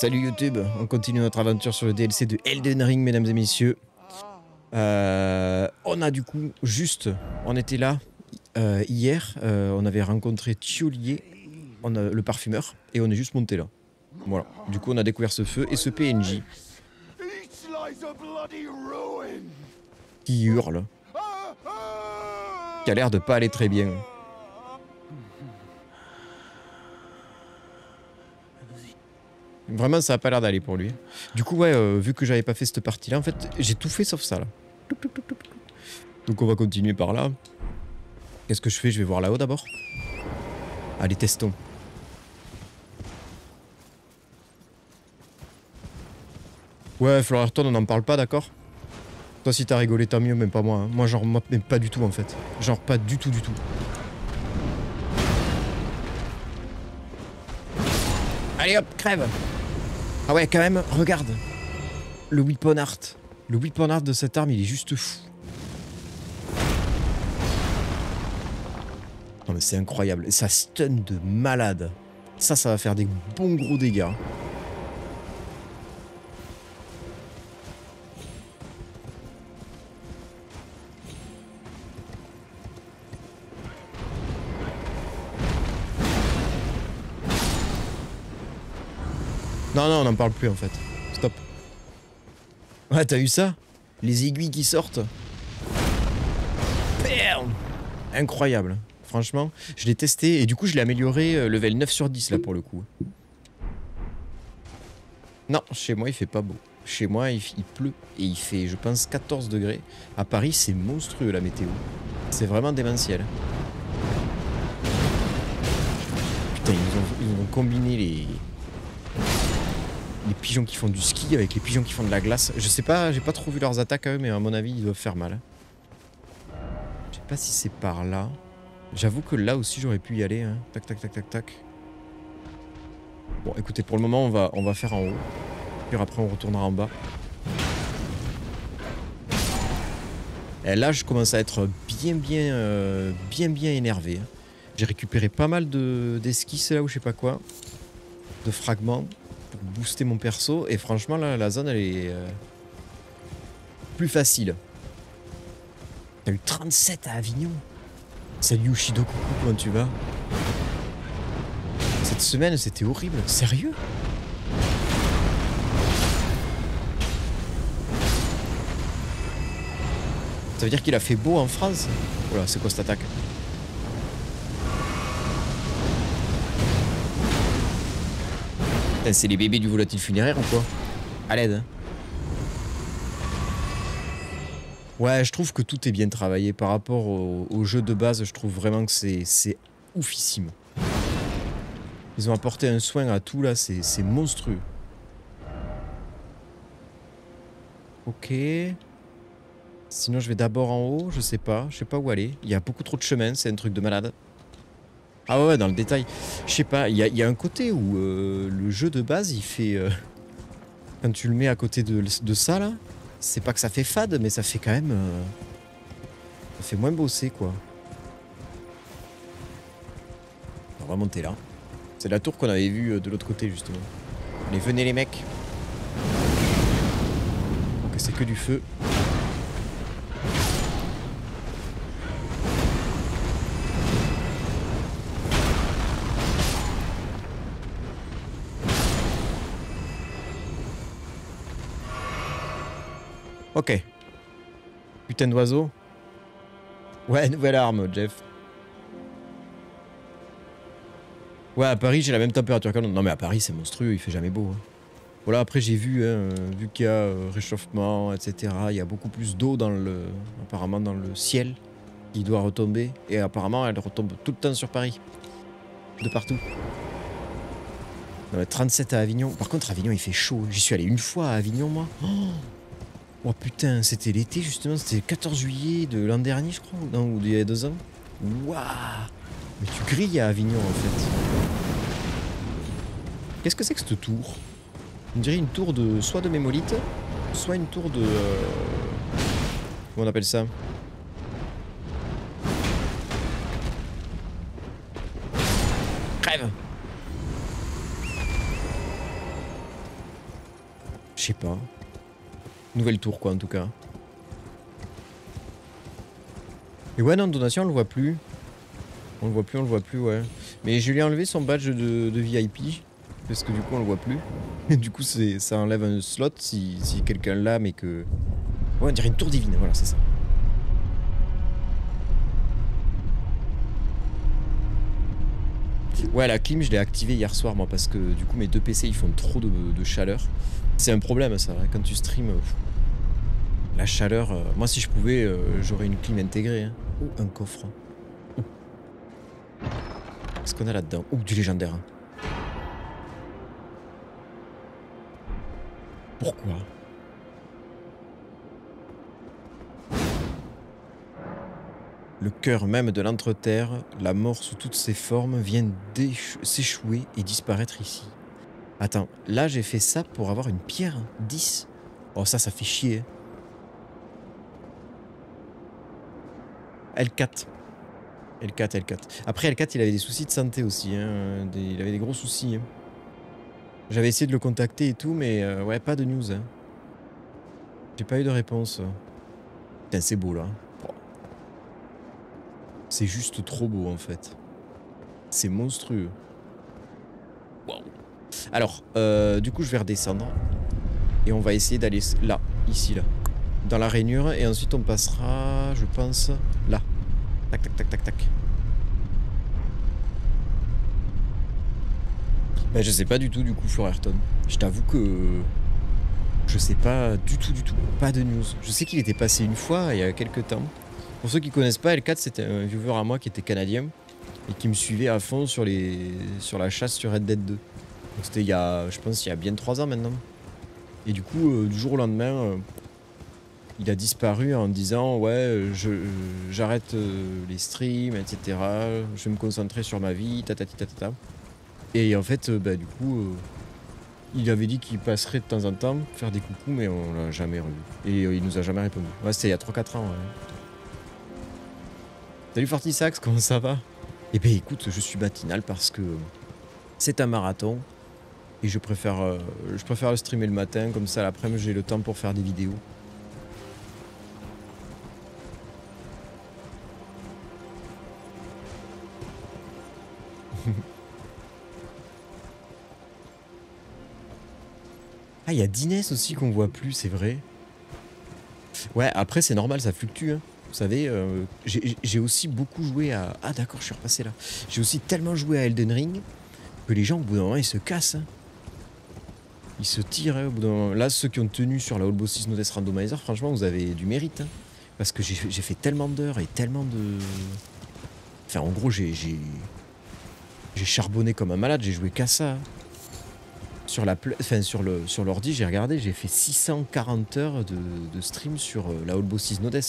Salut YouTube, on continue notre aventure sur le DLC de Elden Ring, mesdames et messieurs. Euh, on a du coup juste, on était là euh, hier, euh, on avait rencontré Thiolier, le parfumeur, et on est juste monté là. Voilà, du coup on a découvert ce feu et ce PNJ qui hurle, qui a l'air de pas aller très bien. Vraiment, ça a pas l'air d'aller pour lui. Du coup, ouais, euh, vu que j'avais pas fait cette partie-là, en fait, j'ai tout fait sauf ça, là. Donc on va continuer par là. Qu'est-ce que je fais? Je vais voir là-haut d'abord. Allez, testons. Ouais, Florerton, on n'en parle pas, d'accord? Toi, si t'as rigolé, tant mieux, même pas moi. hein. Moi, genre, même pas du tout, en fait. Genre, pas du tout, du tout. Allez hop, crève Ah ouais, quand même, regarde Le weapon art. Le weapon art de cette arme, il est juste fou. Non mais c'est incroyable. Et ça stun de malade. Ça, ça va faire des bons gros dégâts. Non, non, on n'en parle plus en fait. Stop. Ouais, t'as eu ça Les aiguilles qui sortent. Incroyable. Franchement, je l'ai testé et du coup, je l'ai amélioré euh, level 9 sur 10 là pour le coup. Non, chez moi, il fait pas beau. Chez moi, il, pleut et il fait, je pense, 14 degrés. À Paris, c'est monstrueux la météo. C'est vraiment démentiel. Putain, ils ont combiné les, les pigeons qui font du ski avec les pigeons qui font de la glace. Je sais pas, j'ai pas trop vu leurs attaques à eux, mais à mon avis, ils doivent faire mal. Je sais pas si c'est par là. J'avoue que là aussi, j'aurais pu y aller. hein. Tac, tac, tac, tac, tac. Bon, écoutez, pour le moment, on va, on va faire en haut. Puis après, on retournera en bas. Et là, je commence à être bien, bien, euh, bien, bien énervé. hein. J'ai récupéré pas mal de d'esquisses là ou je sais pas quoi. De fragments pour booster mon perso. Et franchement, là, la zone, elle est euh, plus facile. T'as eu 37 à Avignon. Salut Ushido, coucou, comment tu vas? Cette semaine, c'était horrible. Sérieux? Ça veut dire qu'il a fait beau en France? Oula, c'est quoi cette attaque? C'est les bébés du volatile funéraire ou quoi À l'aide. hein. Ouais, je trouve que tout est bien travaillé par rapport au, jeu de base. Je trouve vraiment que c'est oufissime. Ils ont apporté un soin à tout là, c'est c'est monstrueux. Ok. Sinon, je vais d'abord en haut, je sais pas, je sais pas où aller. Il y a beaucoup trop de chemin, c'est un truc de malade. Ah ouais, dans le détail. Je sais pas, il y, a- un côté où euh, le jeu de base, il fait... euh, quand tu le mets à côté de, ça, là, c'est pas que ça fait fade, mais ça fait quand même... euh, ça fait moins bosser, quoi. On va remonter là. C'est la tour qu'on avait vue euh, de l'autre côté, justement. Allez, venez les mecs. Ok, c'est que du feu. Ok. Putain d'oiseau. Ouais, nouvelle arme, Jeff. Ouais, à Paris, j'ai la même température qu'à Londres. Non, mais à Paris, c'est monstrueux, il fait jamais beau. hein. Voilà, après, j'ai vu, hein, vu qu'il y a euh, réchauffement, etc., il y a beaucoup plus d'eau dans le. apparemment dans le ciel qui doit retomber. Et apparemment, elle retombe tout le temps sur Paris. De partout. Non, mais 37 à Avignon. Par contre, Avignon, il fait chaud. J'y suis allé une fois à Avignon, moi. Oh Oh putain, c'était l'été justement, c'était le 14 juillet de l'an dernier, je crois, ou d'il y a deux ans. Waouh Mais tu grilles à Avignon en fait. Qu'est-ce que c'est que cette tour? On dirait une tour de soit de mémolite, soit une tour de. euh, Comment on appelle ça? Crève Je sais pas. Nouvelle tour quoi en tout cas. Et ouais non, donation on le voit plus. On le voit plus, on le voit plus, ouais. Mais je lui ai enlevé son badge de, VIP. Parce que du coup on le voit plus. du coup ça enlève un slot si, si quelqu'un l'a mais que... Ouais on dirait une tour divine, voilà c'est ça. Ouais, la clim, je l'ai activée hier soir, moi, parce que du coup, mes deux PC, ils font trop de, chaleur. C'est un problème, ça. Hein. Quand tu stream, la chaleur... Euh, moi, si je pouvais, euh, j'aurais une clim intégrée. Hein. un coffre. Qu'est-ce qu'on a là-dedans? Oh, du légendaire. Hein. Pourquoi? Le cœur même de l'entreterre, la mort sous toutes ses formes, vient s'échouer et disparaître ici. Attends, là j'ai fait ça pour avoir une pierre 10. Oh ça, ça fait chier. L4. L4, L4. Après L4, il avait des soucis de santé aussi. Hein. il avait des gros soucis. Hein. J'avais essayé de le contacter et tout, mais euh, ouais, pas de news. Hein. J'ai pas eu de réponse. Putain, c'est beau là. C'est juste trop beau en fait. C'est monstrueux. Alors, euh, du coup, je vais redescendre. Et on va essayer d'aller là, ici, là. Dans la rainure. Et ensuite, on passera, je pense, là. Tac, tac, tac, tac, tac. Ben, je sais pas du tout, du coup, Florerton. Je t'avoue que... Je sais pas du tout, du tout. Pas de news. Je sais qu'il était passé une fois, il y a quelques temps. Pour ceux qui connaissent pas, L4 c'était un viewer à moi qui était canadien et qui me suivait à fond sur, les, sur la chasse sur Red Dead 2. C'était il y a, je pense, il y a bien 3 ans maintenant. Et du coup, euh, du jour au lendemain, euh, il a disparu en disant ouais, j'arrête euh, les streams, etc. Je vais me concentrer sur ma vie, tatati tatata. Et en fait, bah, du coup, il avait dit qu'il passerait de temps en temps faire des coucous, mais on l'a jamais revu. Et il nous a jamais répondu. Ouais, c'était il y a 3-4 ans. Salut Fortisax, comment ça va? Eh bien écoute, je suis matinal parce que c'est un marathon et je préfère, euh, je préfère le streamer le matin, comme ça l'après-midi j'ai le temps pour faire des vidéos. ah, il y a Dinès aussi qu'on voit plus, c'est vrai. Ouais, après c'est normal, ça fluctue. Hein. Vous savez, euh, j'ai aussi beaucoup joué à... Ah d'accord, je suis repassé là. J'ai aussi tellement joué à Elden Ring que les gens, au bout d'un moment, ils se cassent. Hein. Ils se tirent hein, au bout. Là, ceux qui ont tenu sur la All Bosses Nodes Randomizer, franchement, vous avez du mérite. Hein. Parce que j'ai fait tellement d'heures et tellement de... Enfin, en gros, j'ai... Charbonné comme un malade, j'ai joué qu'à ça. Sur la enfin, sur sur l'ordi, j'ai regardé, j'ai fait 640 heures de, stream sur euh, la All Bosses Nodes.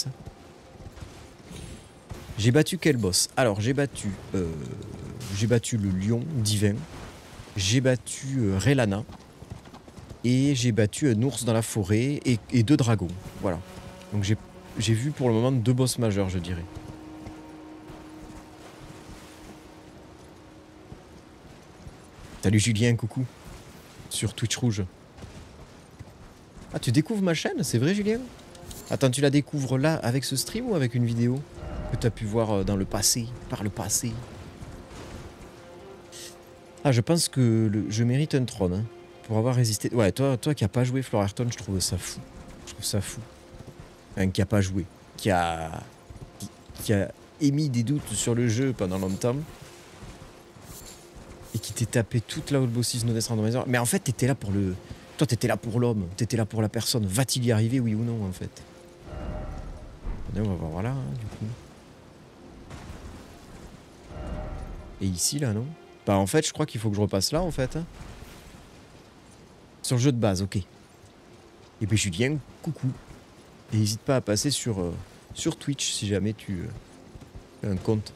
J'ai battu quel boss? Alors j'ai battu euh, j'ai battu le lion divin, j'ai battu euh, Relana et j'ai battu un ours dans la forêt et, deux dragons. Voilà. Donc j'ai vu pour le moment deux boss majeurs, je dirais. Salut Julien, coucou. Sur Twitch Rouge. Ah, tu découvres ma chaîne C'est vrai, Julien? Attends, tu la découvres là avec ce stream ou avec une vidéo que tu as pu voir euh, dans le passé, par le passé? Ah, je pense que je mérite un trône hein, pour avoir résisté. Ouais, toi, toi qui n'as pas joué Florerton, je trouve ça fou. Je trouve ça fou. Un qui a pas joué, qui a, qui, a émis des doutes sur le jeu pendant longtemps et qui t'est tapé toute la Old Bosses No Randomizer. Mais en fait, t'étais là pour le. Toi, t'étais là pour l'homme, t'étais là pour la personne. Va-t-il y arriver, oui ou non, en fait? On va voir là, hein, du coup. Et ici, là, non? Bah, en fait, je crois qu'il faut que je repasse là, en fait. Hein. Jeu de base, ok. Et puis Julien, coucou. Et n'hésite pas à passer sur, euh, sur Twitch si jamais tu euh, as un compte.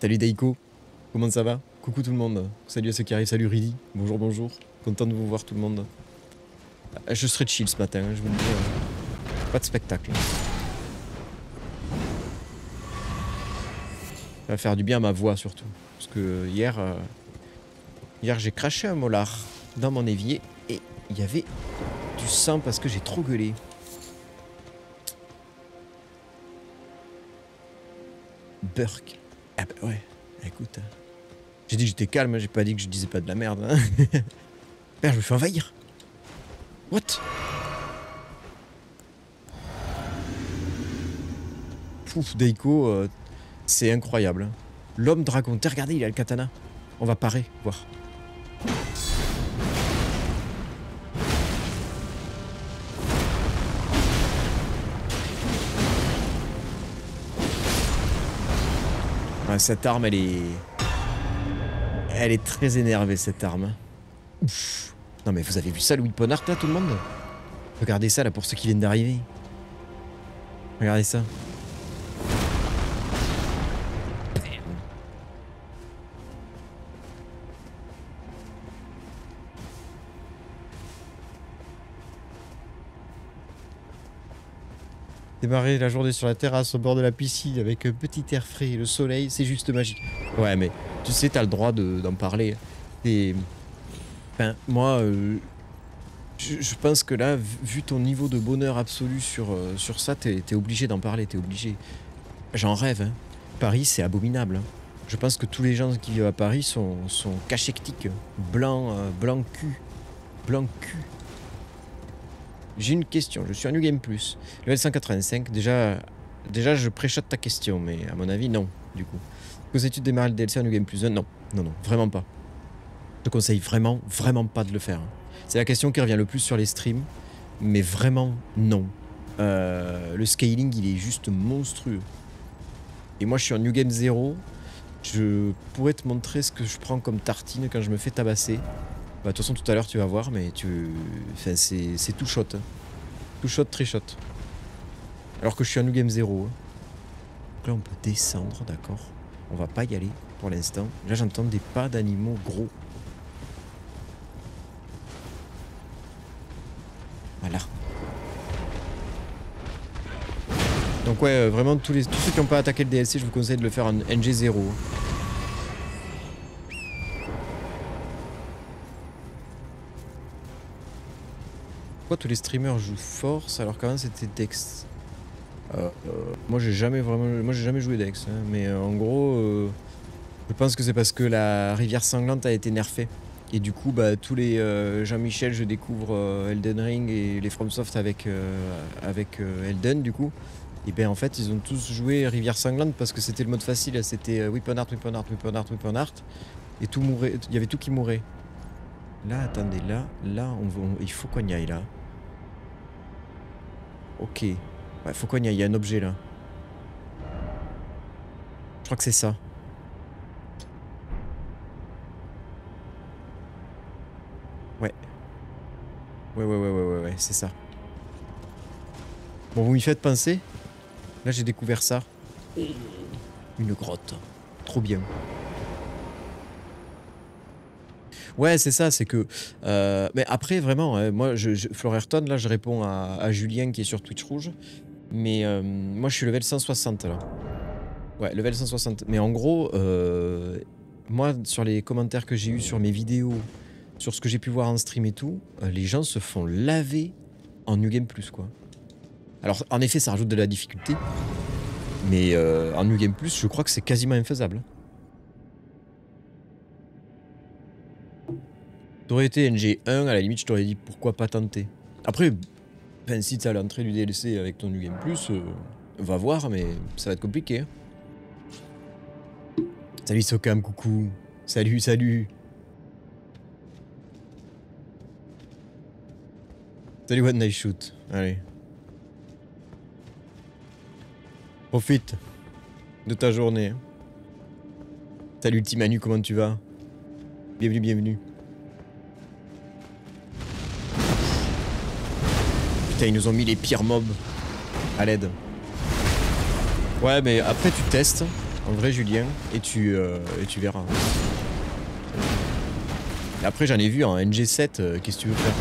Salut Daiko, comment ça va? Coucou tout le monde. Salut à ceux qui arrivent, salut Ridi. Bonjour, bonjour. Content de vous voir tout le monde. Euh, je serai chill ce matin, hein, je vous le dis. Pas de spectacle. Ça va faire du bien à ma voix surtout. Parce que hier, euh, hier j'ai craché un molar dans mon évier et il y avait du sang parce que j'ai trop gueulé. Burk. Ah bah ouais, écoute. hein. J'ai dit que j'étais calme, hein, j'ai pas dit que je disais pas de la merde. Hein. Merde, je me fais envahir. What? Pouf, Deiko, euh, c'est incroyable. L'homme dragon, t'as regardé, il a le katana. On va parer, voir. Cette arme, elle est... Elle est très énervée, cette arme. Ouf. Non mais vous avez vu ça, le Weapon Art, là, tout le monde? Regardez ça, là, pour ceux qui viennent d'arriver. Regardez ça. Démarrer la journée sur la terrasse au bord de la piscine avec un petit air frais et le soleil, c'est juste magique. Ouais, mais tu sais, t'as le droit de- d'en parler. Et. Enfin, moi, euh, je, pense que là, vu- ton niveau de bonheur absolu sur, euh, sur ça, t'es es obligé d'en parler, t'es obligé. J'en rêve, hein. Paris, c'est abominable. hein. Je pense que tous les gens qui vivent à Paris sont, sont cachectiques, blancs, euh, blanc cul. Blanc cul. J'ai une question, je suis un New Game Plus. Level 185, déjà, déjà je préchote ta question, mais à mon avis, non, du coup. Conseilles-tu de démarrer le DLC en New Game Plus 1 Non, non, non, vraiment pas. Je te conseille vraiment, vraiment pas de le faire. hein. C'est la question qui revient le plus sur les streams, mais vraiment non. Euh, le scaling, il est juste monstrueux. Et moi, je suis en New Game 0. Je pourrais te montrer ce que je prends comme tartine quand je me fais tabasser. Bah, de toute façon, tout à l'heure, tu vas voir, mais tu... Enfin, c'est tout shot. hein. Tout shot, très shot. Alors que je suis en New Game 0. hein. Donc là, on peut descendre, d'accord On va pas y aller pour l'instant. Là, j'entends des pas d'animaux gros. Voilà. Donc ouais, euh, vraiment, tous, les, tous ceux qui n'ont pas attaqué le DLC, je vous conseille de le faire en NG0. Tous les streamers jouent Force alors qu'avant c'était Dex? Euh, euh, Moi j'ai jamais vraiment, moi j'ai jamais joué Dex, hein, mais euh, en gros, je pense que c'est parce que la rivière sanglante a été nerfée et du coup bah tous les Jean-Michel, je découvre Elden Ring et les FromSoft avec avec Elden du coup. Et ben en fait ils ont tous joué rivière sanglante parce que c'était le mode facile, c'était euh, Weapon Art, Weapon Art, Weapon Art, Weapon Art et tout mourait, il y avait tout qui mourait. Là, attendez, là, là, il faut qu'on y aille là. Ok. Ouais, faut y aille, il y a un objet là. Je crois que c'est ça. Ouais. Ouais, ouais, ouais, ouais, ouais, ouais, c'est ça. Bon, vous m'y faites penser Là, j'ai découvert ça. Une grotte. Trop bien. Ouais, c'est ça, c'est que. euh, mais après, vraiment, hein, moi, je, je, Florerton, là, je réponds à, Julien qui est sur Twitch Rouge. Mais euh, moi, je suis level 160 là. Ouais, level 160. Mais en gros, euh, moi, sur les commentaires que j'ai eu sur mes vidéos, sur ce que j'ai pu voir en stream et tout, les gens se font laver en New Game Plus, quoi. Alors, en effet, ça rajoute de la difficulté. Mais en New Game Plus, je crois que c'est quasiment infaisable. T'aurais été NG1, à la limite, je t'aurais dit pourquoi pas tenter. Après, enfin, si t'as l'entrée du DLC avec ton New Game Plus, euh, va voir, mais ça va être compliqué. hein. Salut Sokam, coucou. Salut, salut. Salut One Night Shoot. Allez. Profite de ta journée. hein. Salut Petit Manu, comment tu vas? Bienvenue, bienvenue. Putain, ils nous ont mis les pires mobs à l'aide. Ouais, mais après tu testes, en vrai Julien, et tu, euh, et tu verras. Après j'en ai vu en NG7, euh, qu'est-ce que tu veux faire?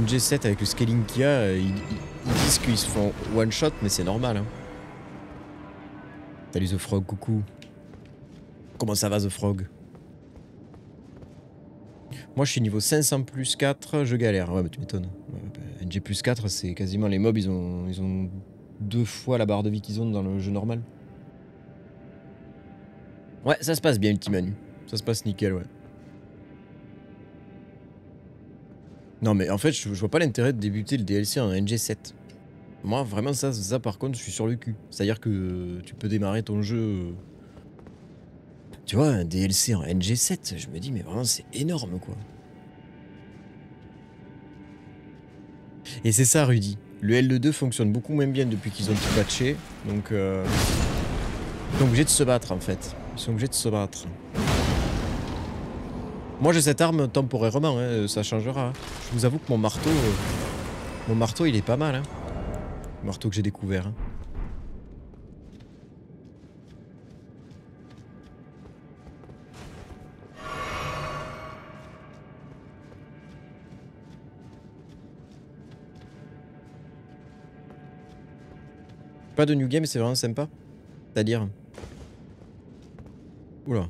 NG7 avec le scaling qu'il y a, euh, ils, disent qu'ils se font one shot, mais c'est normal. Hein. Salut The Frog, coucou? Comment ça va The Frog? Moi, je suis niveau 500 plus 4, je galère. Ouais, mais tu m'étonnes. NG plus 4, c'est quasiment les mobs, ils ont, ils ont deux fois la barre de vie qu'ils ont dans le jeu normal. Ouais, ça se passe bien, Ultimanu. Ça se passe nickel, ouais. Non, mais en fait, je, vois pas l'intérêt de débuter le DLC en NG7. Moi, vraiment, ça, ça, par contre, je suis sur le cul. C'est-à-dire que tu peux démarrer ton jeu. Euh, tu vois, un DLC en NG7, je me dis, mais vraiment, c'est énorme, quoi. Et c'est ça, Rudy. Le L2 fonctionne beaucoup moins bien depuis qu'ils ont tout patché. Donc, euh... ils sont obligés de se battre, en fait. Ils sont obligés de se battre. Moi j'ai cette arme temporairement, hein, ça changera. Je vous avoue que mon marteau, euh, mon marteau il est pas mal. Hein. Le marteau que j'ai découvert. Pas de new game, c'est vraiment sympa. C'est-à-dire Oula.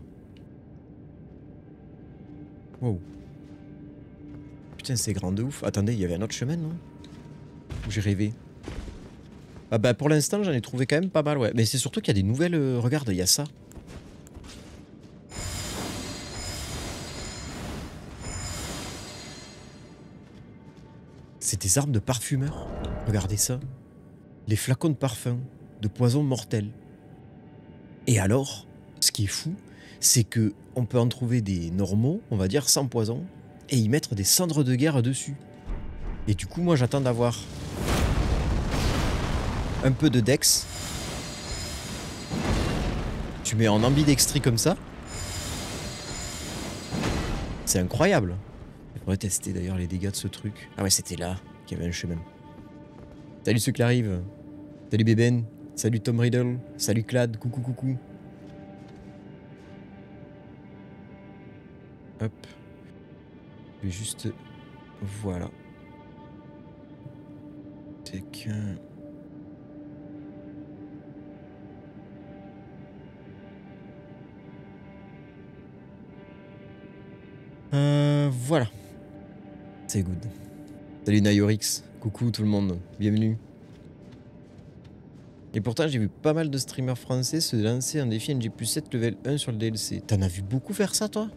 Wow. Putain, c'est grand de ouf. Attendez, il y avait un autre chemin, non? J'ai rêvé Ah bah pour l'instant, j'en ai trouvé quand même pas mal, ouais. Mais c'est surtout qu'il y a des nouvelles... Euh, regarde, il y a ça. C'est des armes de parfumeur. Regardez ça. Les flacons de parfum, de poison mortel. Et alors, ce qui est fou, c'est que on peut en trouver des normaux, on va dire sans poison, et y mettre des cendres de guerre dessus. Et du coup, moi, j'attends d'avoir un peu de dex. Tu mets en ambidextrie comme ça. C'est incroyable. On pourrait tester d'ailleurs les dégâts de ce truc. Ah ouais, c'était là qu'il y avait un chemin. Salut ceux qui arrivent. Salut Beben. Salut Tom Riddle. Salut Clad. Coucou, coucou. Hop. Je juste... Voilà. C'est que... Euh, voilà. C'est good. Salut Nayorix. Coucou tout le monde. Bienvenue. Et pourtant, j'ai vu pas mal de streamers français se lancer un défi NG 7 level 1 sur le DLC. T'en as vu beaucoup faire ça, toi?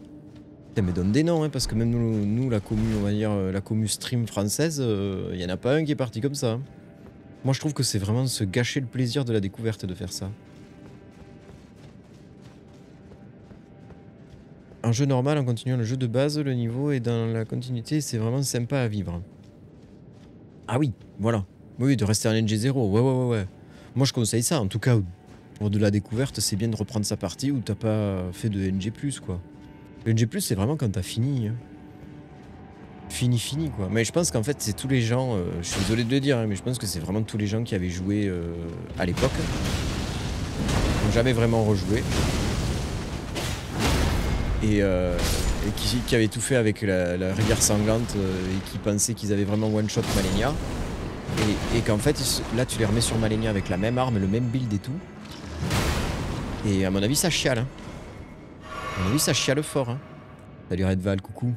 Mais donne des noms, hein, parce que même nous, la commune, on va dire, euh, la commune stream française, il euh, en a pas un qui est parti comme ça. Hein. Moi, je trouve que c'est vraiment se gâcher le plaisir de la découverte de faire ça. En jeu normal, en continuant le jeu de base, le niveau est dans la continuité, c'est vraiment sympa à vivre. Ah oui, voilà. Oui, de rester en NG0, ouais, ouais, ouais, ouais. Moi, je conseille ça, en tout cas, pour de la découverte, c'est bien de reprendre sa partie où t'as pas fait de NG+, quoi. Le NG+, c'est vraiment quand t'as fini. Hein. Fini, fini, quoi. Mais je pense qu'en fait, c'est tous les gens... Euh, je suis désolé de le dire, hein, mais je pense que c'est vraiment tous les gens qui avaient joué euh, à l'époque. Qui n'ont jamais vraiment rejoué. Et, euh, qui, avaient tout fait avec la, rivière sanglante et qui pensaient qu'ils avaient vraiment one-shot Malenia. Et, qu'en fait, là, tu les remets sur Malenia avec la même arme, le même build et tout. Et à mon avis, ça chiale. Hein. Oui, ça chiale fort. Hein. Salut Redval, coucou.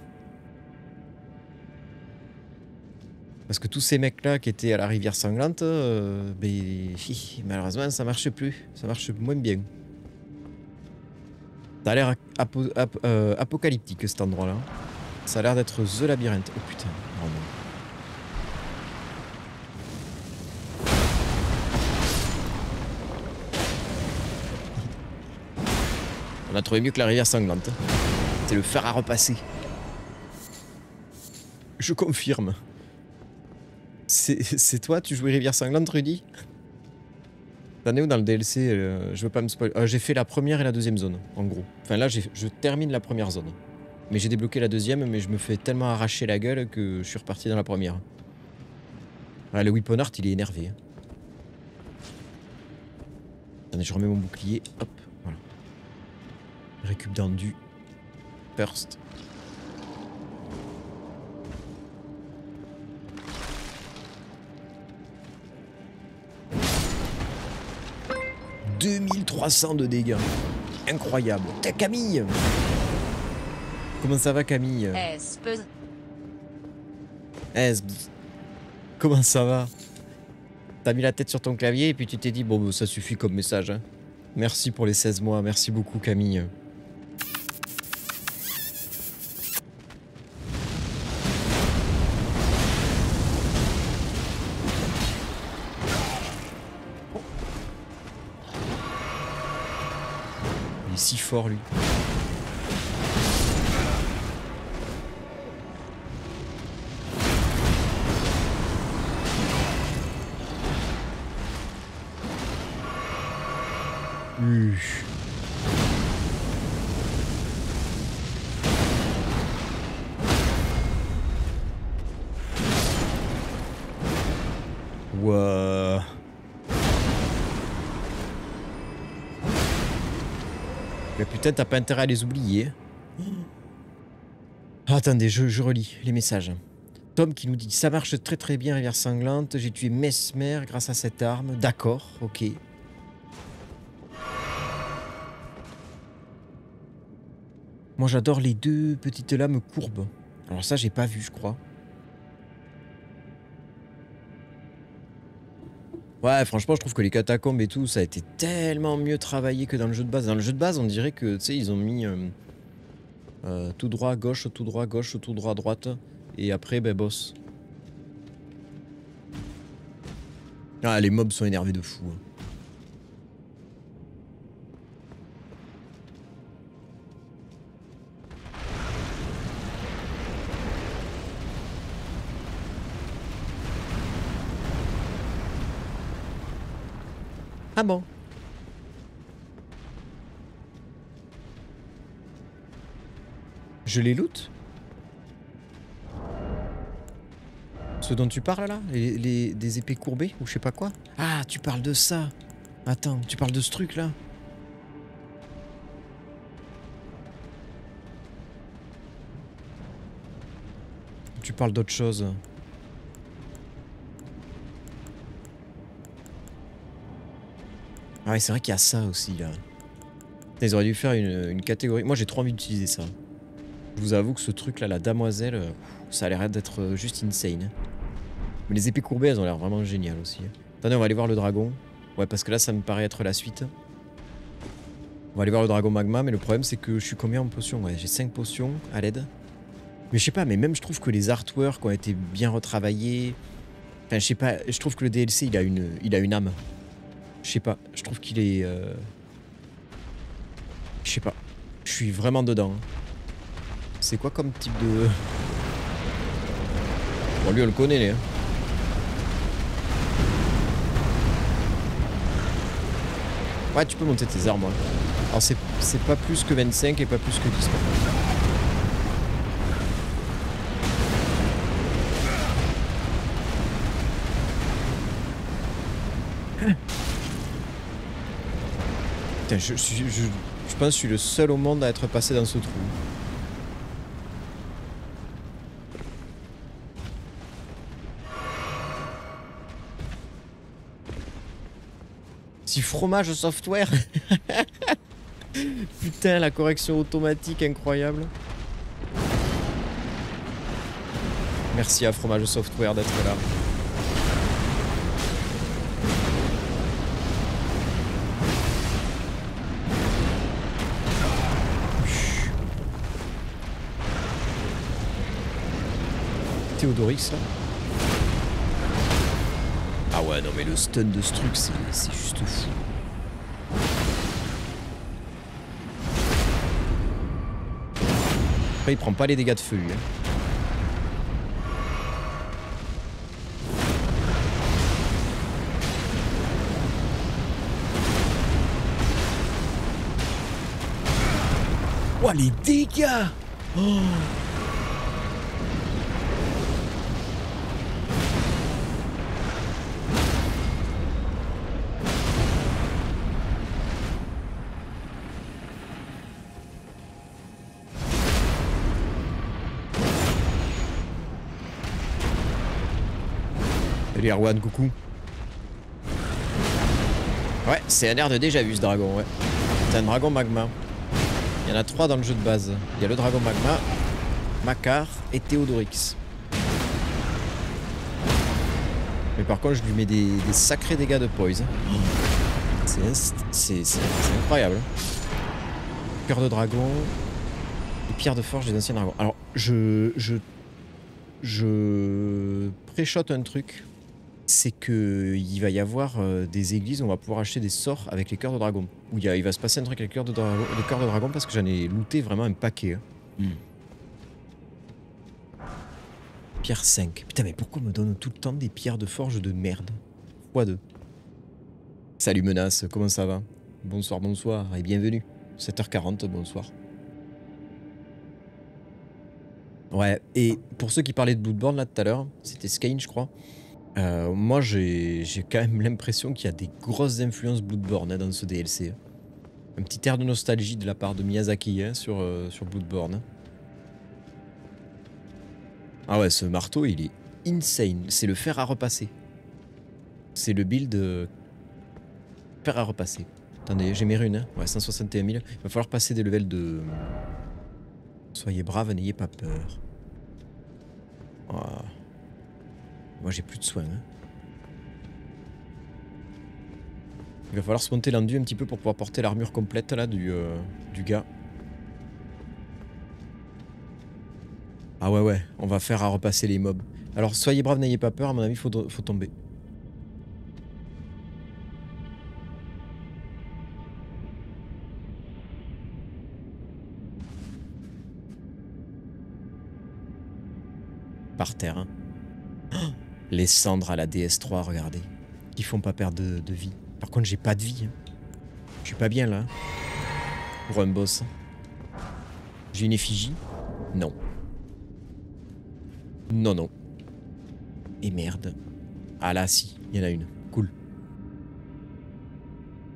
Parce que tous ces mecs-là qui étaient à la rivière sanglante, euh, ben, malheureusement, ça marche plus. Ça marche moins bien. Ça a l'air euh, apocalyptique cet endroit-là. Ça a l'air d'être The Labyrinthe. Oh putain, On a trouvé mieux que la rivière sanglante. C'est le fer à repasser. Je confirme. C'est toi, tu jouais Rivière Sanglante, Rudy? T'en es où dans le DLC euh, Je veux pas me spoiler. Euh, j'ai fait la première et la deuxième zone, en gros. Enfin là, je termine la première zone. Mais j'ai débloqué la deuxième, mais je me fais tellement arracher la gueule que je suis reparti dans la première. le Weapon Art, il est énervé. Hein. Attendez, je remets mon bouclier. Hop. Récup d'endu. First. « 2300 de dégâts. Incroyable. T'es Camille Comment ça va Camille? Espèce. Esbz. Comment ça va? T'as mis la tête sur ton clavier et puis tu t'es dit bon bah, ça suffit comme message. hein. Merci pour les 16 mois, merci beaucoup Camille. Fort lui. T'as pas intérêt à les oublier. Ah, attendez, je, je relis les messages. Tom qui nous dit Ça marche très très bien, rivière sanglante. J'ai tué Mesmer grâce à cette arme. D'accord, ok. Moi j'adore les deux petites lames courbes. Alors ça j'ai pas vu je crois. Ouais franchement je trouve que les catacombes et tout ça a été tellement mieux travaillé que dans le jeu de base. Dans le jeu de base on dirait que tu sais ils ont mis euh, euh, tout droit gauche, tout droit gauche, tout droit droite et après ben boss. Ah les mobs sont énervés de fou. hein. Ah bon. Je les loot. Ce dont tu parles là Des épées courbées ou je sais pas quoi. Ah, tu parles de ça. Attends, tu parles de ce truc là. Tu parles d'autre chose Ah ouais, c'est vrai qu'il y a ça aussi là. Ils auraient dû faire une, une catégorie. Moi j'ai trop envie d'utiliser ça. Je vous avoue que ce truc là, la damoiselle, euh, ça a l'air d'être euh, juste insane. Mais les épées courbées, elles ont l'air vraiment géniales aussi. Attendez, on va aller voir le dragon. Ouais, parce que là, ça me paraît être la suite. On va aller voir le dragon magma, mais le problème, c'est que je suis combien en potions Ouais, j'ai 5 potions à l'aide. Mais je sais pas, mais même je trouve que les artworks ont été bien retravaillés. Enfin, je sais pas, je trouve que le DLC, il a une, il a une âme. Je sais pas, je trouve qu'il est... euh, Je sais pas, je suis vraiment dedans. hein. C'est quoi comme type de... Bon, lui, on le connaît, lui. hein. Ouais, tu peux monter tes armes. ouais. Alors, c'est pas plus que 25 et pas plus que 10. par Je, je pense que je suis le seul au monde à être passé dans ce trou. Si fromage software Putain, la correction automatique incroyable. Merci à Fromage Software d'être là. Théodorix là Ah ouais non mais le stun de ce truc c'est juste fou. Après il prend pas les dégâts de feu lui. hein. Ouah les dégâts Oh Salut Erwan, coucou. Ouais, c'est un air de déjà vu ce dragon, ouais. C'est un dragon magma. Il y en a trois dans le jeu de base. Il y a le dragon magma, Macar et Théodorix. Mais par contre, je lui mets des, sacrés dégâts de poise. C'est incroyable. Cœur de dragon. Et pierre de forge des anciens dragons. Alors, je. Je. Je. Préchote un truc. C'est que il va y avoir euh, des églises où on va pouvoir acheter des sorts avec les cœurs de dragon. Où il, il va se passer un truc avec les cœurs de, dragon, de dragon parce que j'en ai looté vraiment un paquet. Hein. Hmm. Pierre 5. Putain, mais pourquoi me donne tout le temps des pierres de forge de merde? X2. Salut Menace, comment ça va? Bonsoir, bonsoir et bienvenue. 7h40, bonsoir. Ouais, et pour ceux qui parlaient de Bloodborne là tout à l'heure, c'était Skane je crois. Euh, moi j'ai quand même l'impression qu'il y a des grosses influences Bloodborne hein, dans ce DLC. Un petit air de nostalgie de la part de Miyazaki hein, sur, euh, sur Bloodborne. Ah ouais, ce marteau, il est insane. C'est le fer à repasser. C'est le build euh, fer à repasser. Attendez, j'ai mes runes. Hein. Ouais, 161 000. Il va falloir passer des levels de... Soyez braves, n'ayez pas peur. Moi, j'ai plus de soins. Hein. Il va falloir se monter l'enduit un petit peu pour pouvoir porter l'armure complète là du, euh, du gars. Ah ouais, ouais, on va faire à repasser les mobs. Alors soyez braves, n'ayez pas peur, à mon avis, faut, faut tomber. Les cendres à la DS3, regardez. Qui font pas perdre de, vie. Par contre, j'ai pas de vie. Hein. Je suis pas bien là. Pour un boss. J'ai une effigie? Non. Non, non. Et merde. Ah là, si, il y en a une. Cool.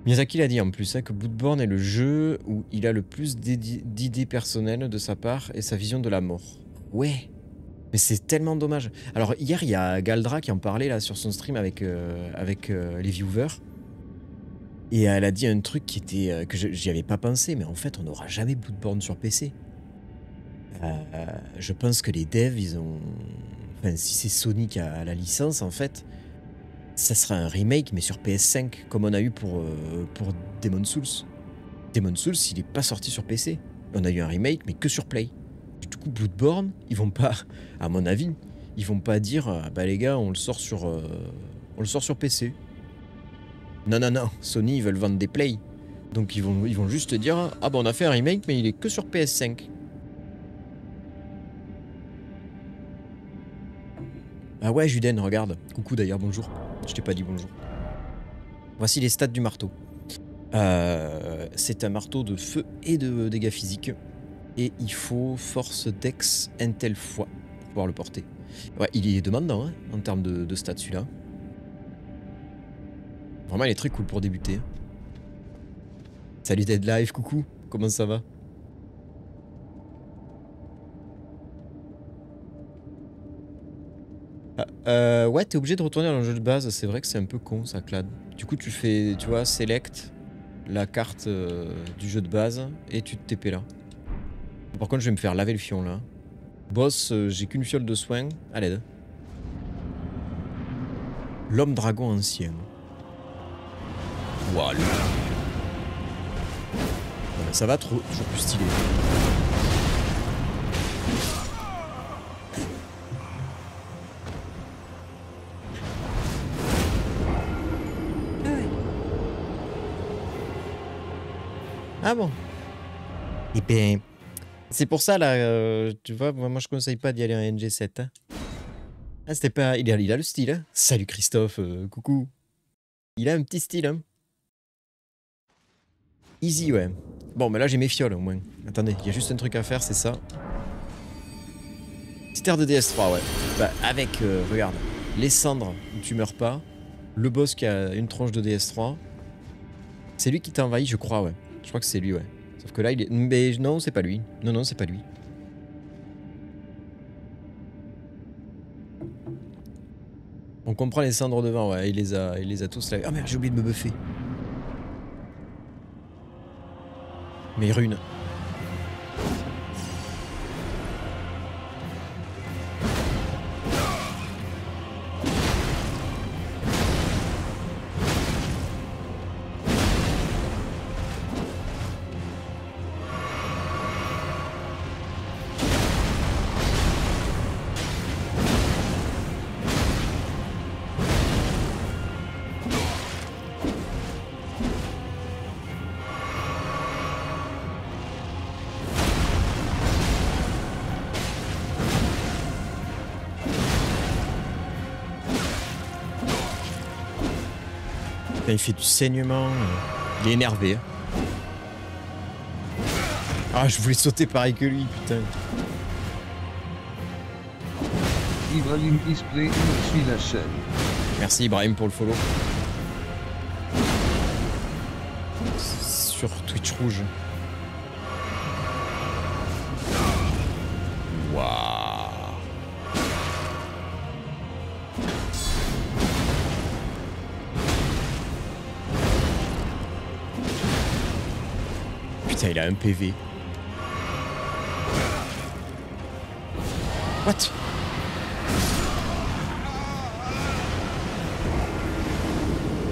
Miyazaki l'a dit en plus, hein, que Bloodborne est le jeu où il a le plus d'idées personnelles de sa part et sa vision de la mort. Ouais. Mais c'est tellement dommage. Alors hier, il y a Galdra qui en parlait là sur son stream avec, euh, avec euh, les viewers. Et elle a dit un truc qui était euh, que j'y avais pas pensé, mais en fait, on n'aura jamais Bloodborne sur PC. Je pense que les devs, ils ont. Enfin, si c'est Sony qui a la licence, en fait, ça sera un remake, mais sur PS5, comme on a eu pour, pour Demon Souls. Demon Souls, il n'est pas sorti sur PC. On a eu un remake, mais que sur Play. Bloodborne, ils vont pas, à mon avis, ils vont pas dire, ah bah les gars, on le sort sur, euh, on le sort sur PC. Non, non, non, Sony, ils veulent vendre des Play. Donc ils vont, ils vont juste dire, ah bah on a fait un remake, mais il est que sur PS5. Ah ouais, Juden, regarde. Coucou d'ailleurs, bonjour. Je t'ai pas dit bonjour. Voici les stats du marteau. Euh, c'est un marteau de feu et de dégâts physiques. Et il faut force dex intel fois pour pouvoir le porter. Ouais, il est demandant hein, en termes de, stats celui-là. Vraiment, il est très cool pour débuter. Salut Dead Live, coucou, comment ça va? Ah, euh, ouais, t'es obligé de retourner dans le jeu de base. C'est vrai que c'est un peu con ça, Clad. Du coup, tu fais, tu vois, select la carte euh, du jeu de base et tu te TP là. Par contre, je vais me faire laver le fion là. Boss, euh, j'ai qu'une fiole de soin à l'aide. L'homme dragon ancien. Voilà. ça va trop, toujours plus stylé. Ah bon eh bien, c'est pour ça, là, euh, tu vois, moi, je conseille pas d'y aller en NG7. Hein. Ah, c'était pas... Il a, a le style, hein. Salut Christophe, euh, coucou. Il a un petit style, hein. Easy, ouais. Bon, mais là, j'ai mes fioles, au moins. Attendez, il y a juste un truc à faire, c'est ça. Petite de DS3, ouais. Bah, avec, euh, regarde, les cendres où tu meurs pas, le boss qui a une tronche de DS3. C'est lui qui t'a envahi, je crois, ouais. Je crois que c'est lui, ouais. Sauf que là, il est... Mais non, c'est pas lui. Non, non, c'est pas lui. On comprend les cendres devant, ouais. Il les a, il les a tous là. Ah merde, j'ai oublié de me buffer. Mes runes. Il fait du saignement. Il est énervé. hein. Ah, je voulais sauter pareil que lui, putain. Ibrahim Display suit la chaîne. Merci Ibrahim pour le follow. Sur Twitch rouge. A un PV. What?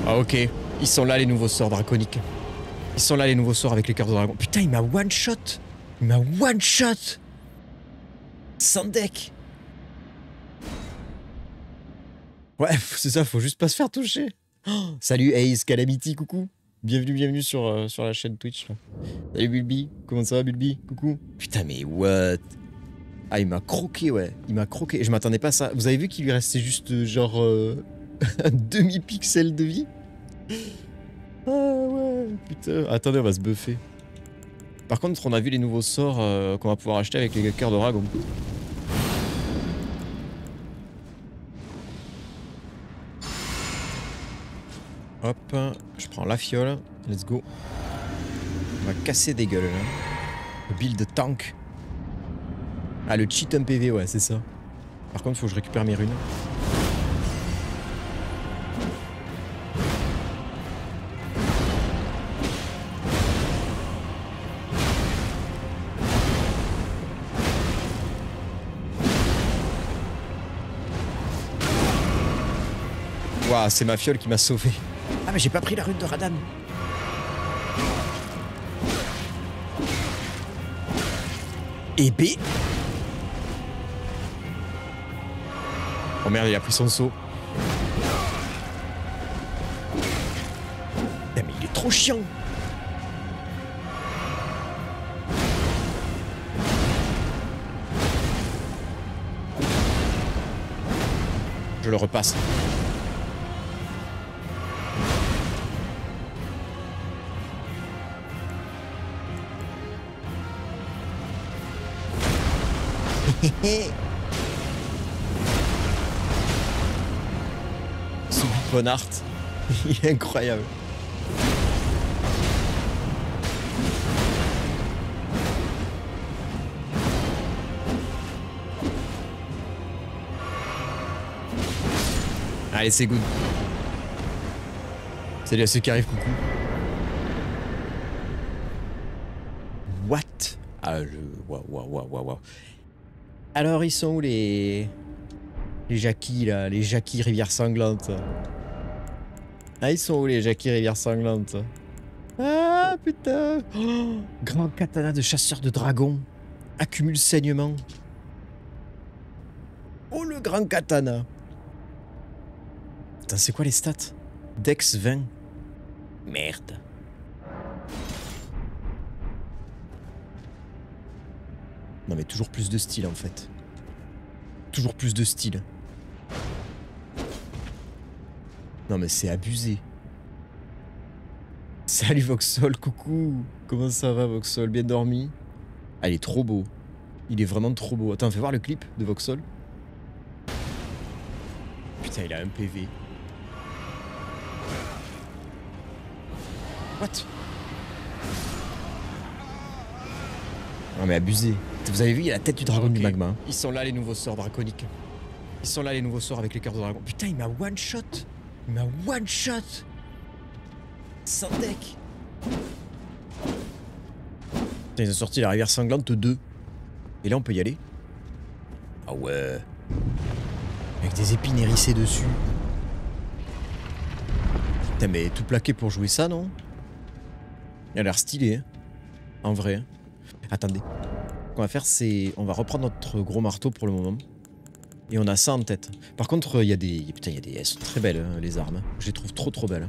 Ah ok, ils sont là les nouveaux sorts draconiques. Ils sont là les nouveaux sorts avec les cœurs de dragon. Putain, il m'a one shot. Il m'a one shot. Sans deck. Ouais, c'est ça, faut juste pas se faire toucher. Oh, salut Ace Calamity, coucou. Bienvenue, bienvenue sur, euh, sur la chaîne Twitch. là. Salut Bulbi, comment ça va Bulbi Coucou. Putain mais what Ah il m'a croqué ouais, il m'a croqué. Je m'attendais pas à ça. Vous avez vu qu'il lui restait juste euh, genre euh, un demi-pixel de vie Ah ouais, putain. Attendez, on va se buffer. Par contre, on a vu les nouveaux sorts euh, qu'on va pouvoir acheter avec les cœurs de dragon. Hop, je prends la fiole. Let's go. On va casser des gueules là. Le build tank. Ah, le cheat un PV, ouais, c'est ça. Par contre, faut que je récupère mes runes. Waouh, c'est ma fiole qui m'a sauvé. Ah, mais j'ai pas pris la rune de Radan. Et B. Oh merde, il a pris son saut. Mais il est trop chiant. Je le repasse. Ce Bonart, il est incroyable. Allez, c'est good. Salut à ceux qui arrivent, coucou. What? Ah, je... Waouh, waouh, waouh, waouh. Alors, ils sont où les... Les Jackie, là Les Jackie Rivière Sanglante Ah, ils sont où les Jackie Rivière Sanglante Ah, putain Oh, Grand katana de chasseur de dragons. Accumule saignement. Oh, le grand katana Putain, c'est quoi les stats? Dex 20. Merde. Non mais toujours plus de style en fait. Toujours plus de style. Non mais c'est abusé. Salut Voxol, coucou Comment ça va Voxol Bien dormi? Ah il est trop beau. Il est vraiment trop beau. Attends, fais voir le clip de Voxol. Putain, il a un PV. What? Non mais abusé. Vous avez vu, il y a la tête du dragon du magma. hein. Ils sont là les nouveaux sorts draconiques. Ils sont là les nouveaux sorts avec les cœurs de dragon. Putain, il m'a one shot. Il m'a one shot. Sans deck. Putain, ils ont sorti la rivière sanglante 2. Et là, on peut y aller. Ah ouais. Avec des épines hérissées dessus. Putain, mais tout plaqué pour jouer ça, non? Il a l'air stylé, hein. En vrai. hein. Attendez. Qu'on va faire, c'est... On va reprendre notre gros marteau pour le moment. Et on a ça en tête. Par contre, il y a des... Putain, il y a des... Elles sont très belles, hein, les armes. Je les trouve trop trop belles.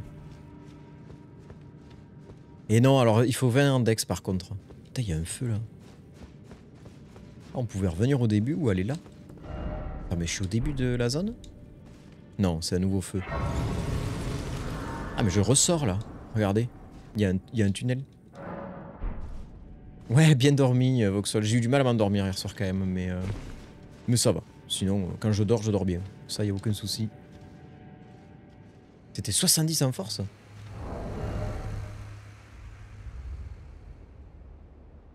Et non, alors, il faut 20 index, par contre. Il y a un feu, là. Ah, on pouvait revenir au début ou aller là? Ah, mais je suis au début de la zone? Non, c'est un nouveau feu. Ah mais je ressors là. Regardez. Il y, il y a un tunnel. Ouais, bien dormi, euh, Voxel. J'ai eu du mal à m'endormir hier soir quand même, mais, euh, mais ça va. Sinon, euh, quand je dors, je dors bien. Ça, y a aucun souci. C'était 70 en force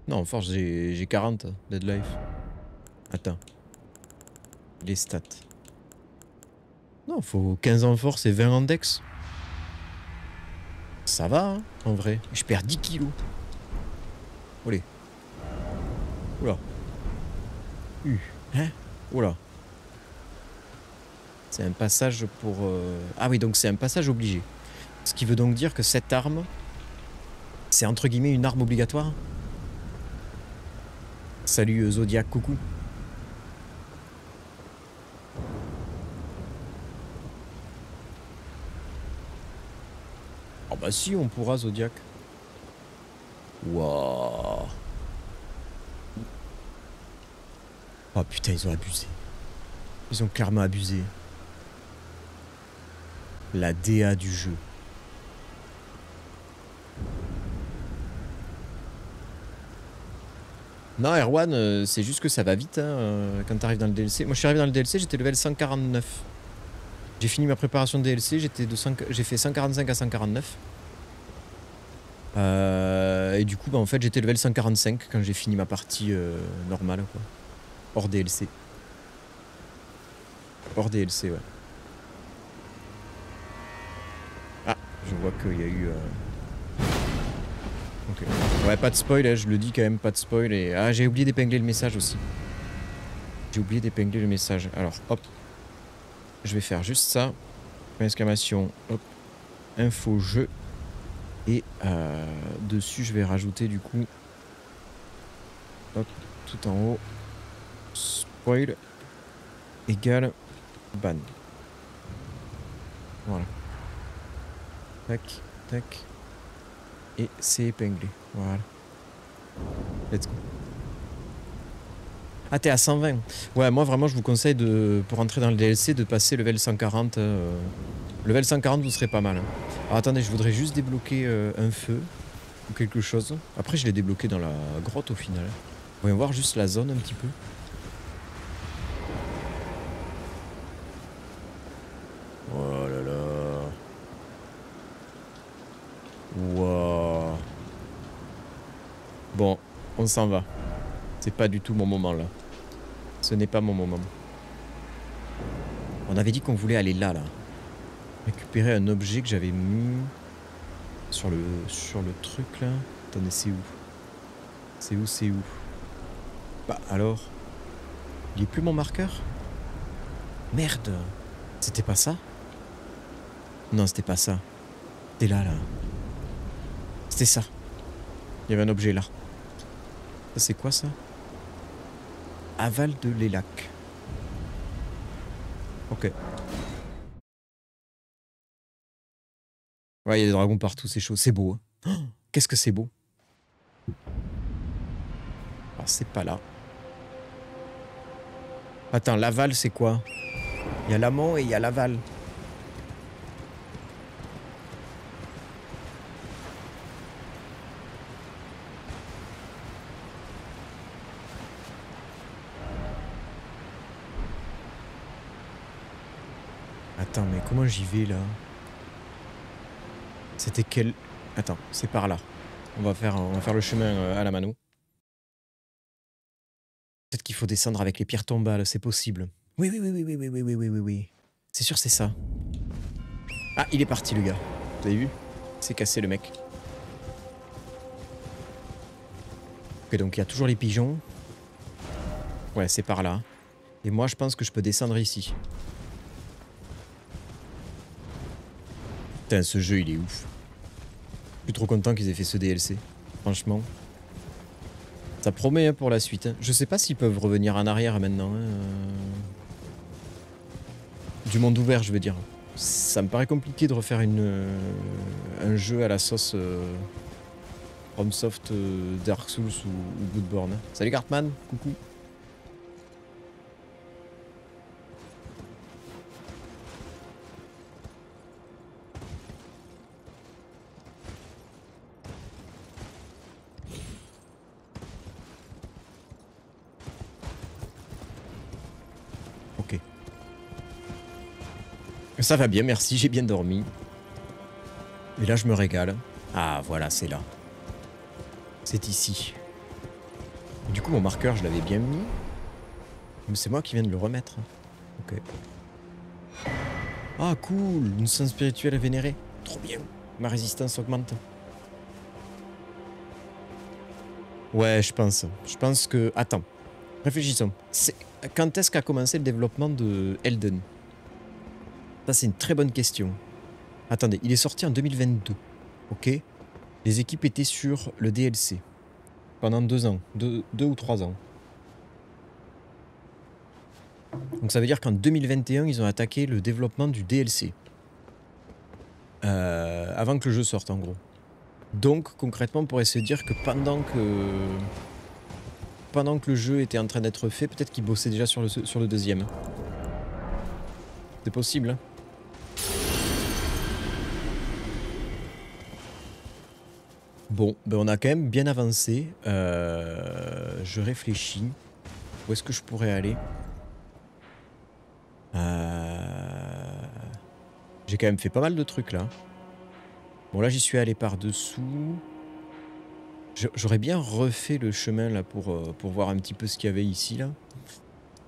Non, en force, j'ai j'ai 40 dead life. Attends. Les stats. Non, faut 15 en force et 20 en dex. Ça va, hein, en vrai. Je perds 10 kilos. Oula. U. Hein? Oula. C'est un passage pour... euh, Ah oui, donc c'est un passage obligé. Ce qui veut donc dire que cette arme, c'est entre guillemets une arme obligatoire? Salut euh, Zodiac, coucou. Oh bah si, on pourra Zodiac. Waouh. Oh putain, ils ont abusé. Ils ont clairement abusé. La DA du jeu. Non, Erwan, euh, c'est juste que ça va vite hein, euh, quand t'arrives dans le DLC. Moi, je suis arrivé dans le DLC, j'étais level 149. J'ai fini ma préparation de DLC, j'étais de 100 j'ai fait 145 à 149. Euh, et du coup, bah, en fait, j'étais level 145 quand j'ai fini ma partie normale, quoi. Hors DLC. Hors DLC, ouais. Ah, je vois qu'il y a eu. euh, Ok. Ouais, pas de spoil, hein, je le dis quand même, pas de spoil. Et... Ah, j'ai oublié d'épingler le message aussi. J'ai oublié d'épingler le message. Alors, hop. Je vais faire juste ça. Point d'exclamation, hop. Info jeu. Et euh, dessus, je vais rajouter du coup. Hop, tout en haut. Spoil égale ban. Voilà. Tac, tac. Et c'est épinglé. Voilà. Let's go. Ah, t'es à 120. Ouais, moi vraiment, je vous conseille de, pour entrer dans le DLC de passer level 140. euh, Level 140, vous serez pas mal. hein. Alors attendez, je voudrais juste débloquer euh, un feu ou quelque chose. Après, je l'ai débloqué dans la grotte au final. Voyons voir juste la zone un petit peu. Oh là là. Wow. Bon, on s'en va. C'est pas du tout mon moment là. Ce n'est pas mon moment. On avait dit qu'on voulait aller là, là. Récupérer un objet que j'avais mis sur le, sur le truc là. Attendez, c'est où? C'est où, c'est où? Bah alors? Il est plus mon marqueur? Merde C'était pas ça? Non, c'était pas ça. C'était là, là. C'était ça. Il y avait un objet là. C'est quoi ça? Aval de l'élac. Ok. Ouais, il y a des dragons partout, c'est chaud. C'est beau. hein. Oh, Qu'est-ce que c'est beau. Alors, c'est pas là. Attends, l'aval, c'est quoi? Il y a l'amont et il y a l'aval. Attends, mais comment j'y vais là? C'était quel. Attends, c'est par là. On va faire, on va faire le chemin euh, à la mano. Peut-être qu'il faut descendre avec les pierres tombales, c'est possible. Oui, oui, oui, oui, oui, oui, oui, oui, oui, oui, oui. C'est sûr, c'est ça. Ah, il est parti, le gars. Vous avez vu? Il s'est cassé, le mec. Ok, donc il y a toujours les pigeons. Ouais, c'est par là. Et moi, je pense que je peux descendre ici. Putain, ce jeu, il est ouf. Je suis trop content qu'ils aient fait ce DLC. Franchement. Ça promet hein, pour la suite. hein. Je sais pas s'ils peuvent revenir en arrière maintenant. hein, euh. Du monde ouvert, je veux dire. Ça me paraît compliqué de refaire une, euh, un jeu à la sauce euh, euh, Dark Souls ou, ou hein. Salut Cartman, coucou. Ça va bien, merci, j'ai bien dormi. Et là, je me régale. Ah, voilà, c'est là. C'est ici. Du coup, mon marqueur, je l'avais bien mis. Mais c'est moi qui viens de le remettre. Ok. Ah, cool Une sainte spirituelle à vénérer. Trop bien. Ma résistance augmente. Ouais, je pense. Je pense que... Attends. Réfléchissons. Quand est-ce qu'a commencé le développement de Elden? Ça, c'est une très bonne question. Attendez, il est sorti en 2022. Ok? Les équipes étaient sur le DLC. Pendant deux ans. Deux, ou trois ans. Donc ça veut dire qu'en 2021, ils ont attaqué le développement du DLC. Euh, avant que le jeu sorte, en gros. Donc, concrètement, on pourrait se dire que pendant que... Pendant que le jeu était en train d'être fait, peut-être qu'ils bossaient déjà sur le, sur le deuxième. C'est possible, hein? Bon, ben on a quand même bien avancé. Euh, je réfléchis. Où est-ce que je pourrais aller? Euh, J'ai quand même fait pas mal de trucs là. Bon là j'y suis allé par dessous. J'aurais bien refait le chemin là pour, euh, pour voir un petit peu ce qu'il y avait ici là.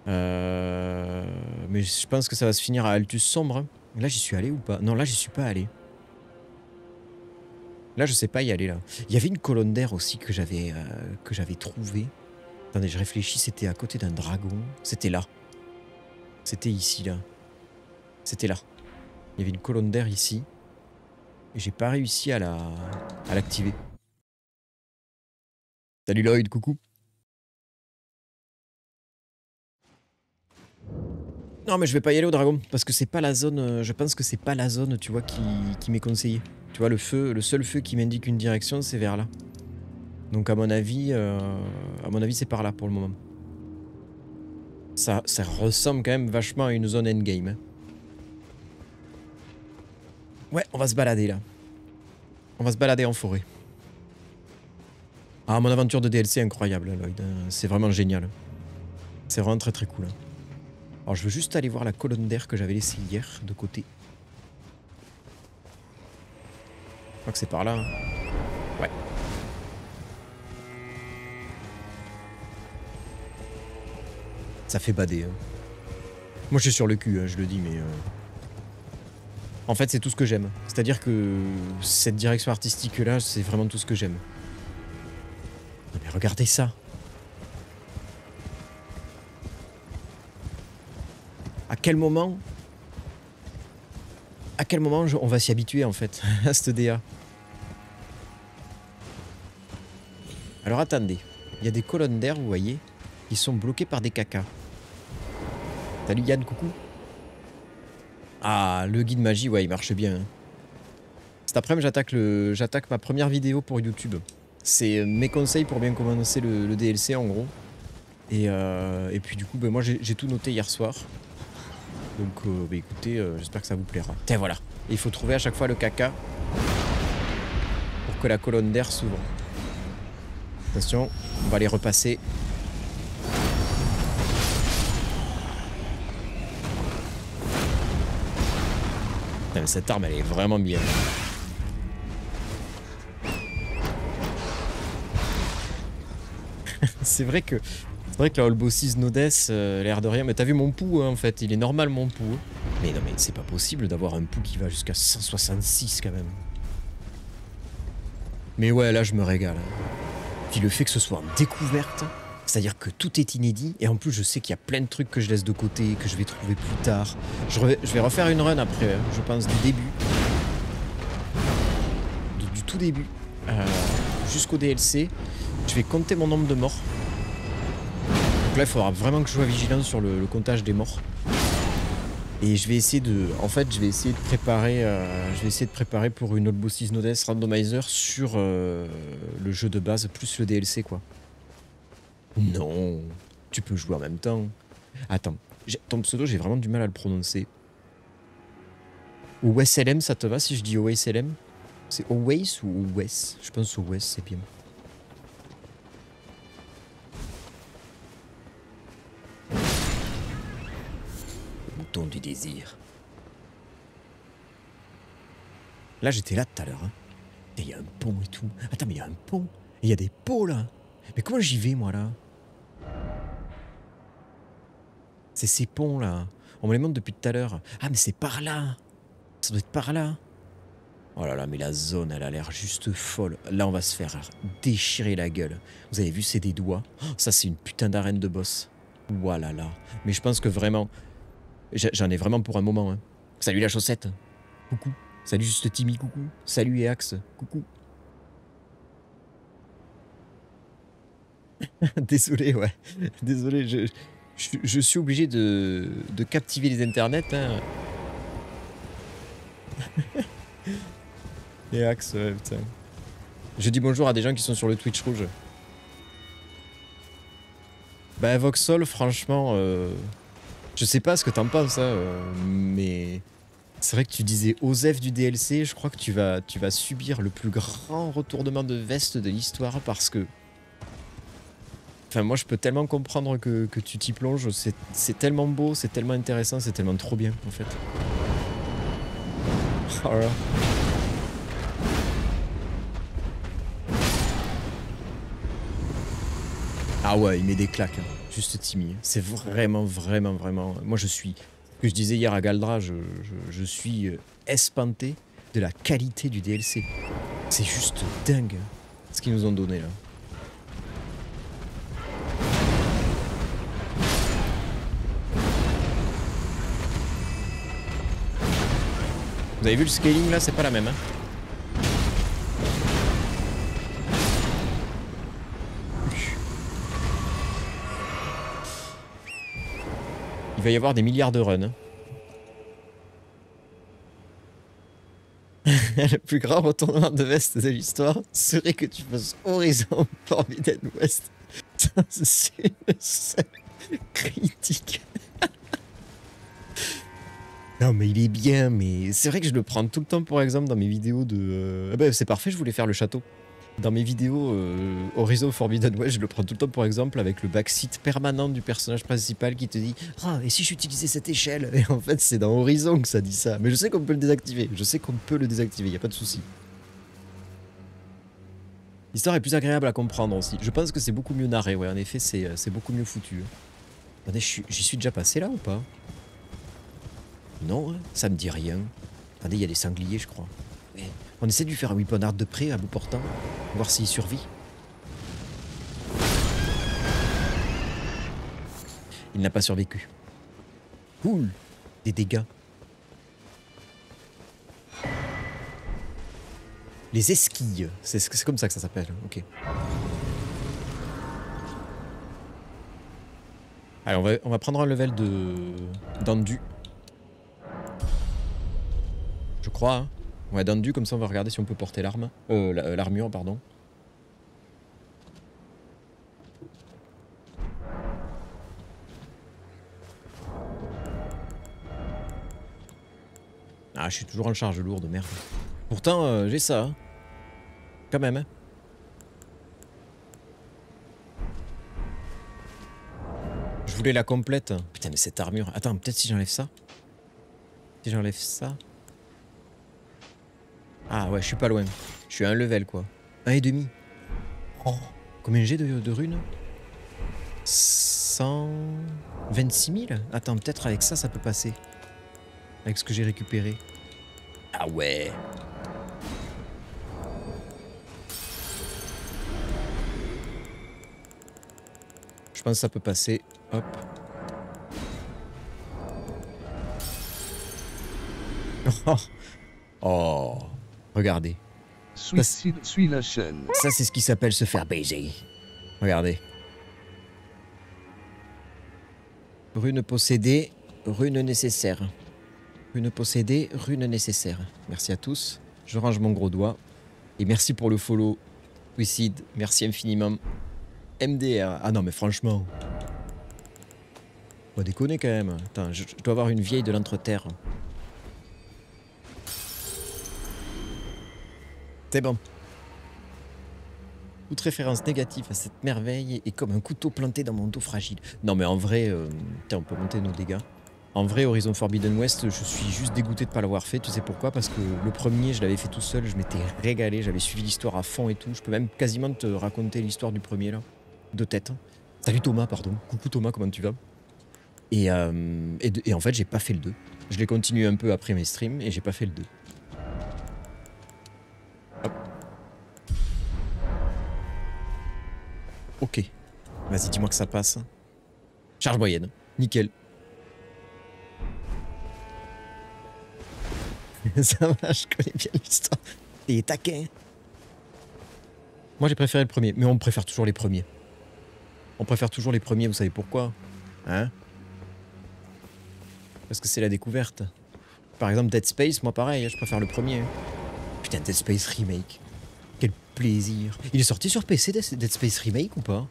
Mais je pense que ça va se finir à Altus Sombre. Là j'y suis allé ou pas? Non là j'y suis pas allé. Là je sais pas y aller là. Il y avait une colonne d'air aussi que j'avais que j'avais trouvé. Attendez je réfléchis c'était à côté d'un dragon. C'était là. C'était ici, là. C'était là. Il y avait une colonne d'air ici. Et j'ai pas réussi à la à l'activer. Salut Lloyd, coucou. Non mais je vais pas y aller au dragon parce que c'est pas la zone. Euh, je pense que c'est pas la zone, tu vois, qui, qui m'est conseillée. Tu vois, le feu, le seul feu qui m'indique une direction, c'est vers là. Donc à mon avis, euh, à mon avis, c'est par là pour le moment. Ça, ressemble quand même vachement à une zone endgame. Hein. Ouais, on va se balader là. On va se balader en forêt. Ah, mon aventure de DLC incroyable, Lloyd. Hein. C'est vraiment génial. C'est vraiment très très cool. Hein. Alors, je veux juste aller voir la colonne d'air que j'avais laissée hier, de côté. Je crois que c'est par là. Ouais. Ça fait bader. Hein. Moi, je suis sur le cul, hein, je le dis, mais... Euh, en fait, c'est tout ce que j'aime. C'est-à-dire que cette direction artistique-là, c'est vraiment tout ce que j'aime. mais regardez ça À quel moment... À quel moment on va s'y habituer, en fait, à cette DA Alors attendez, il y a des colonnes d'air, vous voyez, qui sont bloquées par des cacas. Salut Yann, coucou. Ah, le guide magie, ouais, il marche bien. Hein. Cet après-midi, j'attaque ma première vidéo pour YouTube. C'est euh, mes conseils pour bien commencer le, DLC en gros. Et, euh, et, puis du coup, ben, moi j'ai tout noté hier soir. Donc euh, ben, écoutez, j'espère que ça vous plaira. Tiens, voilà. il faut trouver à chaque fois le caca pour que la colonne d'air s'ouvre. Attention, on va les repasser cette arme, elle est vraiment bien. c'est vrai que vrai que la All Nodess, euh, l'air de rien. Mais t'as vu mon pouls, hein, en fait. Il est normal, mon pouls. Mais non, mais c'est pas possible d'avoir un pouls qui va jusqu'à 166, quand même. Mais ouais, là, je me régale. Puis le fait que ce soit en découverte, c'est-à-dire que tout est inédit et en plus je sais qu'il y a plein de trucs que je laisse de côté, que je vais trouver plus tard. Je, vais refaire une run après, hein, je pense, du début. Du, tout début euh, jusqu'au DLC. Je vais compter mon nombre de morts. Donc là il faudra vraiment que je sois vigilant sur le, comptage des morts. Et je vais essayer de, en fait, je vais essayer de préparer, euh, je vais essayer de préparer pour une Old Bosses Nodes Randomizer sur euh, le jeu de base plus le DLC quoi. Non, tu peux jouer en même temps. Attends, ton pseudo, j'ai vraiment du mal à le prononcer. OSLM, ça te va si je dis OSLM C'est Always ou OS Je pense OS, c'est bien. Du désir. Là, j'étais là tout à l'heure. hein. Et il y a un pont et tout. Attends, mais il y a un pont. Il y a des pots là. Mais comment j'y vais, moi, là? C'est ces ponts là. On me les montre depuis tout à l'heure. Ah, mais c'est par là. Ça doit être par là. Oh là là, mais la zone, elle a l'air juste folle. Là, on va se faire déchirer la gueule. Vous avez vu, c'est des doigts. Oh, ça, c'est une putain d'arène de boss. Voilà là. Mais je pense que vraiment. J'en ai vraiment pour un moment. hein. Salut la chaussette. Coucou. Salut juste Timmy, coucou. Salut Eax, coucou. Désolé, ouais. Désolé, je, suis obligé de, de captiver les internets. Hein. Eax, ouais, putain. Je dis bonjour à des gens qui sont sur le Twitch rouge. Bah, Voxol, franchement, euh, je sais pas ce que t'en penses, hein, euh, mais c'est vrai que tu disais Osef du DLC. Je crois que tu vas, tu vas subir le plus grand retournement de veste de l'histoire parce que. Enfin, moi, je peux tellement comprendre que, tu t'y plonges. C'est tellement beau, c'est tellement intéressant, c'est tellement trop bien, en fait. Oh. Ah ouais, il met des claques. hein. Juste Timmy. C'est vraiment, vraiment, vraiment. Moi, je suis. Que je disais hier à Galdra, je, je- je suis euh, espanté de la qualité du DLC. C'est juste dingue ce qu'ils nous ont donné là. Vous avez vu le scaling là, c'est pas la même. Hein? Il va y avoir des milliards de runs. le plus grand retournement de veste de l'histoire serait que tu fasses Horizon Forbidden West. C'est une scène critique. non mais il est bien, mais c'est vrai que je le prends tout le temps pour exemple dans mes vidéos de... euh, ah ben, c'est parfait, je voulais faire le château. Dans mes vidéos euh, Horizon Forbidden West, je le prends tout le temps pour exemple avec le backseat permanent du personnage principal qui te dit Ah, et si j'utilisais cette échelle? Et en fait, c'est dans Horizon que ça dit ça. Mais je sais qu'on peut le désactiver. Je sais qu'on peut le désactiver, y a pas de souci. L'histoire est plus agréable à comprendre aussi. Je pense que c'est beaucoup mieux narré, ouais, en effet, c'est euh, beaucoup mieux foutu. Attendez, je suis- j'y suis déjà passé là ou pas? Non, hein, ça me dit rien. Attendez, il y a des sangliers, je crois. Mais on essaie de lui faire un weapon art de près à bout portant, voir s'il survit. Il n'a pas survécu. Cool Des dégâts. Les esquilles, c'est comme ça que ça s'appelle, ok. Allez, on va, on va prendre un level de d'endu. Je crois, hein. Ouais, d'endu, comme ça on va regarder si on peut porter l'arme. Euh, euh, l'armure, pardon. Ah, je suis toujours en charge lourde, merde. Pourtant, euh, j'ai ça. hein. Quand même, hein. Je voulais la complète. Putain, mais cette armure. Attends, peut-être si j'enlève ça. Si j'enlève ça. Ah ouais, je suis pas loin. Je suis à un level, quoi. Un et demi. Oh, combien j'ai de, de runes? 126 000 Attends, peut-être avec ça, ça peut passer. Avec ce que j'ai récupéré. Ah ouais. Je pense que ça peut passer. Hop. Oh. Oh. Regardez. Suicide suit la chaîne. Ça, c'est ce qui s'appelle se faire baiser. Regardez. Rune possédée, rune nécessaire. Rune possédée, rune nécessaire. Merci à tous. Je range mon gros doigt. Et merci pour le follow. Suicide, merci infiniment. MDR. Ah non, mais franchement. On va déconner quand même. Attends, je, je dois avoir une vieille de l'entreterre. C'est bon. Toute référence négative à cette merveille est comme un couteau planté dans mon dos fragile. Non mais en vrai, euh, on peut monter nos dégâts. En vrai, Horizon Forbidden West, je suis juste dégoûté de pas l'avoir fait. Tu sais pourquoi? Parce que le premier, je l'avais fait tout seul, je m'étais régalé, j'avais suivi l'histoire à fond et tout. Je peux même quasiment te raconter l'histoire du premier là, de tête. Salut Thomas, pardon. Coucou Thomas, comment tu vas? Et, euh, en fait, j'ai pas fait le 2. Je l'ai continué un peu après mes streams et j'ai pas fait le 2. Ok. Vas-y, dis-moi que ça passe. Charge moyenne. Nickel. ça va, je connais bien l'histoire. Et taquin. Moi, j'ai préféré le premier, mais on préfère toujours les premiers. On préfère toujours les premiers, vous savez pourquoi Hein? Parce que c'est la découverte. Par exemple, Dead Space, moi pareil, je préfère le premier. Putain, Dead Space Remake. Quel plaisir. Il est sorti sur PC, Dead Space Remake ou pas?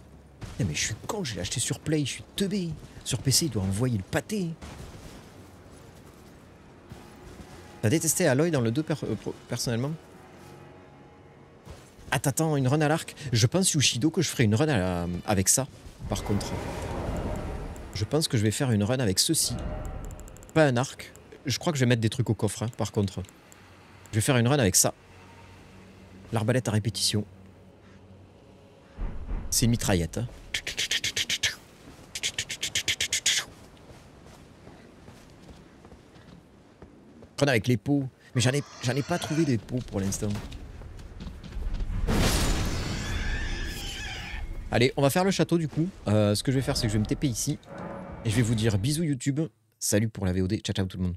Eh, Mais je suis con, je l'ai acheté sur Play, je suis teubé. Sur PC, il doit envoyer le pâté. T'as détesté Aloy dans le 2 per- euh, personnellement? Ah t'attends une run à l'arc? Je pense Yushido que je ferai une run à avec ça, par contre. Je pense que je vais faire une run avec ceci. Pas un arc. Je crois que je vais mettre des trucs au coffre, hein, par contre. Je vais faire une run avec ça. L'arbalète à répétition. C'est une mitraillette. hein. Run avec les pots. Mais j'en ai, j'en ai pas trouvé des pots pour l'instant. Allez, on va faire le château du coup. Euh, ce que je vais faire, c'est que je vais me TP ici. Et je vais vous dire bisous YouTube. Salut pour la VOD. Ciao, ciao tout le monde.